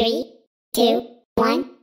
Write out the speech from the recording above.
Three, two, one.